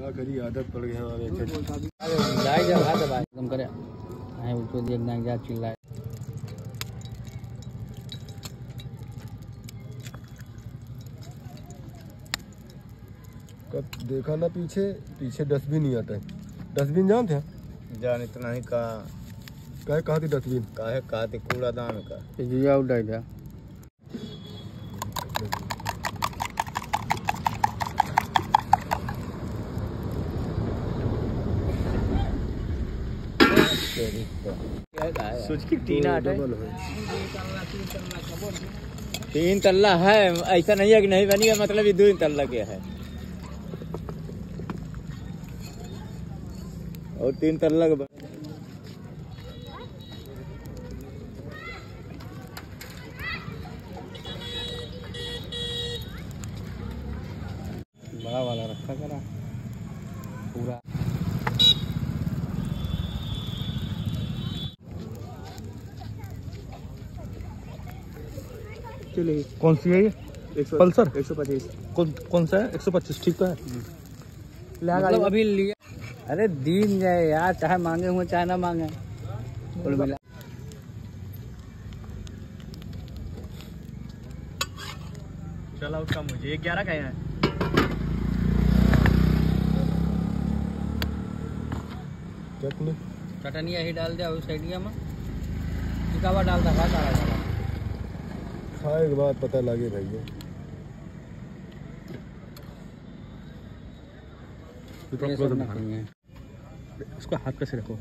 क्या करी आदत पड़ गई हमारे जाए जा खा दबा एकदम करे। है उसको देखना क्या चिल्लाए। कब देखा ना पीछे पीछे डस्टबिन नहीं आता है। डस्टबिन जानते हैं? जान इतना ही का कहे कहा थी डस्टबिन? काहे का ते कूड़ादान का। था तीन तल्ला है ऐसा नहीं है कि नहीं बनी है मतलब ये दो तल्ला के है। और तीन तल्ला का बड़ा वाला रखा करा। पूरा। कौन सी है ये? पल्सर? एक सौ पच्चीस। कौन कौन सा है? एक सौ पच्चीस ठीक तो है। मतलब अभी लिया अरे दिन जाए यार चाहे मांगे हुए चाहे ना मांगे। कुल मिला। चला उसका मुझे। ग्यारह का है चटनी। चटनी यही डाल दिया उस साइडिया में टिकावा डालता खा सारा खाए के बाद पता लगे भैया उसको इसको हाथ कैसे रखो।